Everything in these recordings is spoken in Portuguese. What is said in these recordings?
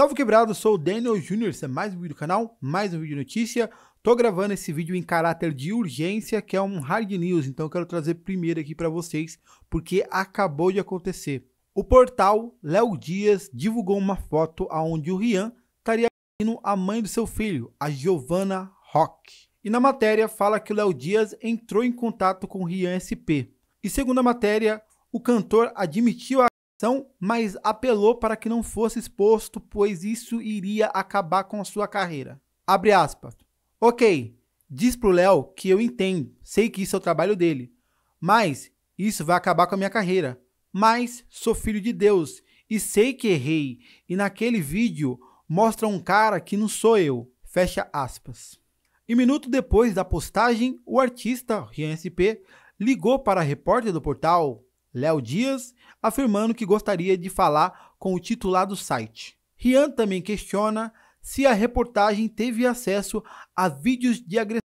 Salve quebrado, sou o Daniel Júnior, esse é mais um vídeo do canal, mais um vídeo de notícia. Tô gravando esse vídeo em caráter de urgência, que é um hard news, então eu quero trazer primeiro aqui para vocês, porque acabou de acontecer. O portal Léo Dias divulgou uma foto onde o Rian estaria indo a mãe do seu filho, a Giovanna Rock. E na matéria fala que o Léo Dias entrou em contato com o Rian SP. E segundo a matéria, o cantor admitiu a mas apelou para que não fosse exposto, pois isso iria acabar com a sua carreira. Abre aspas. Ok, diz pro Léo que eu entendo, sei que isso é o trabalho dele, mas isso vai acabar com a minha carreira. Mas sou filho de Deus e sei que errei, e naquele vídeo mostra um cara que não sou eu. Fecha aspas. E minuto depois da postagem, o artista, Rian SP, ligou para a repórter do portal Léo Dias, afirmando que gostaria de falar com o titular do site. Rian também questiona se a reportagem teve acesso a vídeos de agressão.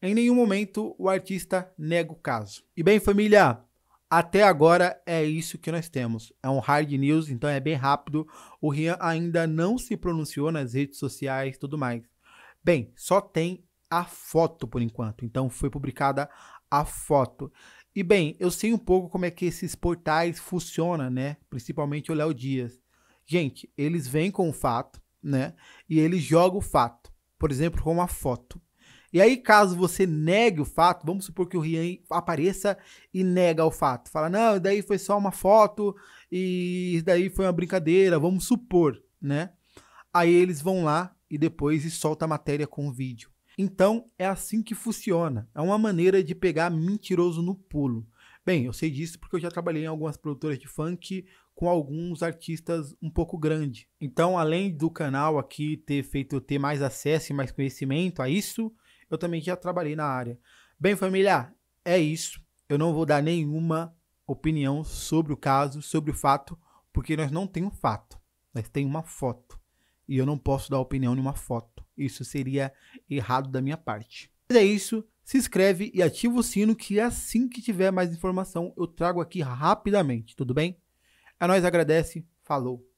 Em nenhum momento o artista nega o caso. E bem, família, até agora é isso que nós temos. É um hard news, então é bem rápido. O Rian ainda não se pronunciou nas redes sociais e tudo mais. Bem, só tem a foto por enquanto. Então foi publicada a foto. E bem, eu sei um pouco como é que esses portais funcionam, né? Principalmente o Léo Dias. Gente, eles vêm com o fato, né? E eles jogam o fato. Por exemplo, com uma foto. E aí, caso você negue o fato, vamos supor que o Rian apareça e nega o fato. Fala, não, daí foi só uma foto e daí foi uma brincadeira, vamos supor, né? Aí eles vão lá e depois solta a matéria com o vídeo. Então, é assim que funciona. É uma maneira de pegar mentiroso no pulo. Bem, eu sei disso porque eu já trabalhei em algumas produtoras de funk com alguns artistas um pouco grande. Então, além do canal aqui ter feito ter mais acesso e mais conhecimento a isso, eu também já trabalhei na área. Bem, família, é isso. Eu não vou dar nenhuma opinião sobre o caso, sobre o fato, porque nós não temos fato. Nós temos uma foto. E eu não posso dar opinião em uma foto. Isso seria errado da minha parte. Mas é isso. Se inscreve e ativa o sino que assim que tiver mais informação eu trago aqui rapidamente, tudo bem? A nós agradece. Falou.